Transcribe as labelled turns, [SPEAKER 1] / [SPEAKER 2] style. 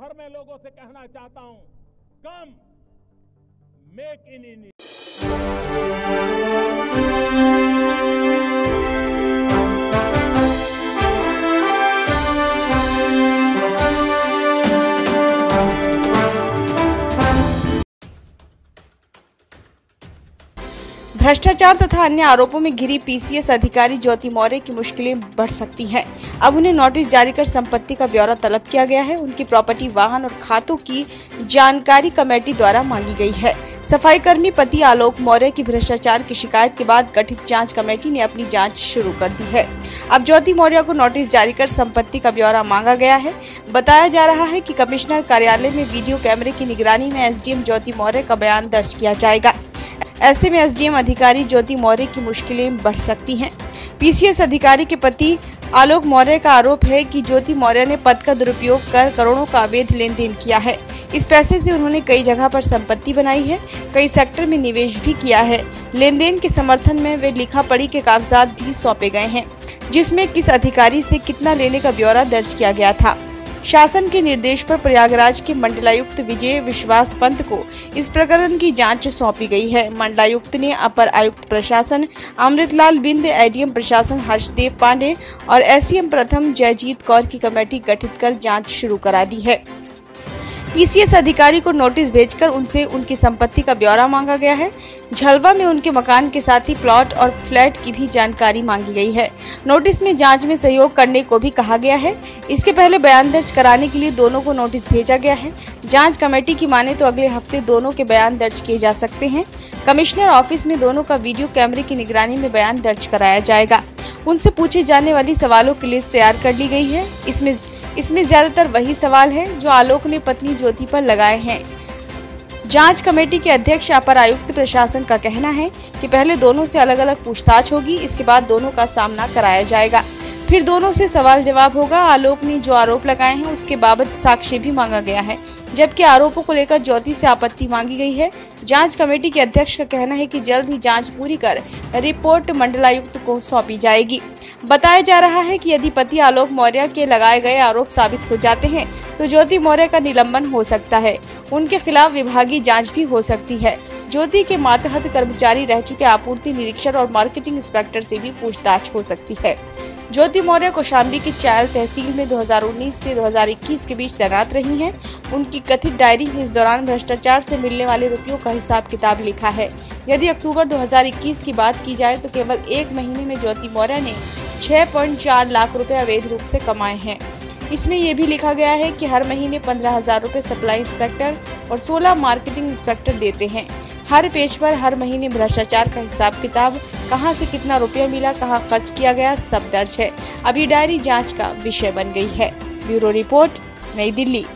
[SPEAKER 1] भर में लोगों से कहना चाहता हूँ कम मेक इन इंडिया
[SPEAKER 2] भ्रष्टाचार तथा अन्य आरोपों में घिरी पीसीएस अधिकारी ज्योति मौर्य की मुश्किलें बढ़ सकती हैं। अब उन्हें नोटिस जारी कर संपत्ति का ब्यौरा तलब किया गया है। उनकी प्रॉपर्टी, वाहन और खातों की जानकारी कमेटी द्वारा मांगी गई है। सफ़ाई कर्मी पति आलोक मौर्य की भ्रष्टाचार की शिकायत के बाद गठित जाँच कमेटी ने अपनी जाँच शुरू कर दी है। अब ज्योति मौर्य को नोटिस जारी कर संपत्ति का ब्यौरा मांगा गया है। बताया जा रहा है कि कमिश्नर कार्यालय में वीडियो कैमरे की निगरानी में एसडीएम ज्योति मौर्य का बयान दर्ज किया जाएगा। ऐसे में एसडीएम अधिकारी ज्योति मौर्य की मुश्किलें बढ़ सकती हैं। पीसीएस अधिकारी के पति आलोक मौर्य का आरोप है कि ज्योति मौर्य ने पद का दुरुपयोग कर करोड़ों का अवैध लेन देन किया है। इस पैसे से उन्होंने कई जगह पर संपत्ति बनाई है, कई सेक्टर में निवेश भी किया है। लेन देन के समर्थन में वे लिखा पढ़ी के कागजात भी सौंपे गए हैं, जिसमें किस अधिकारी से कितना लेने का ब्यौरा दर्ज किया गया था। शासन के निर्देश पर प्रयागराज के मंडलायुक्त विजय विश्वास पंत को इस प्रकरण की जाँच सौंपी गई है। मंडलायुक्त ने अपर आयुक्त प्रशासन, अमृतलाल बिंद एडीएम प्रशासन हर्षदेव पांडे और एसीएम प्रथम जयजीत कौर की कमेटी गठित कर जाँच शुरू करा दी है। पीसीएस अधिकारी को नोटिस भेजकर उनसे उनकी संपत्ति का ब्यौरा मांगा गया है। झलवा में उनके मकान के साथ ही प्लॉट और फ्लैट की भी जानकारी मांगी गई है। नोटिस में जाँच में सहयोग करने को भी कहा गया है। इसके पहले बयान दर्ज कराने के लिए दोनों को नोटिस भेजा गया है। जाँच कमेटी की माने तो अगले हफ़्ते दोनों के बयान दर्ज किए जा सकते हैं। कमिश्नर ऑफ़िस में दोनों का वीडियो कैमरे की निगरानी में बयान दर्ज कराया जाएगा। उनसे पूछे जाने वाली सवालों की लिस्ट तैयार कर ली गई है। इसमें इसमें ज़्यादातर वही सवाल है जो आलोक ने पत्नी ज्योति पर लगाए हैं। जाँच कमेटी के अध्यक्ष अपर आयुक्त प्रशासन का कहना है कि पहले दोनों से अलग अलग पूछताछ होगी, इसके बाद दोनों का सामना कराया जाएगा। फिर दोनों से सवाल जवाब होगा। आलोक ने जो आरोप लगाए हैं, उसके बाबत साक्ष्य भी मांगा गया है। जबकि आरोपों को लेकर ज्योति से आपत्ति मांगी गई है। जाँच कमेटी के अध्यक्ष का कहना है कि जल्द ही जाँच पूरी कर रिपोर्ट मंडलायुक्त को सौंपी जाएगी। बताया जा रहा है कि यदि पति आलोक मौर्य के लगाए गए आरोप साबित हो जाते हैं तो ज्योति मौर्य का निलंबन हो सकता है। उनके खिलाफ विभागीय जाँच भी हो सकती है। ज्योति के मातहत कर्मचारी रह चुके आपूर्ति निरीक्षक और मार्केटिंग इंस्पेक्टर से भी पूछताछ हो सकती है। ज्योति मौर्य कोशाम्बी की चायल तहसील में 2019 से 2021 के बीच तैनात रही हैं। उनकी कथित डायरी में इस दौरान भ्रष्टाचार से मिलने वाले रुपयों का हिसाब किताब लिखा है। यदि अक्टूबर 2021 की बात की जाए तो केवल एक महीने में ज्योति मौर्य ने 6.4 लाख रुपए अवैध रूप से कमाए हैं। इसमें यह भी लिखा गया है कि हर महीने पंद्रह हज़ार रूपए सप्लाई इंस्पेक्टर और 16 मार्केटिंग इंस्पेक्टर देते हैं। हर पेज पर, हर महीने भ्रष्टाचार का हिसाब किताब, कहाँ से कितना रुपया मिला, कहाँ खर्च किया गया, सब दर्ज है। अब ये डायरी जाँच का विषय बन गई है। ब्यूरो रिपोर्ट, नई दिल्ली।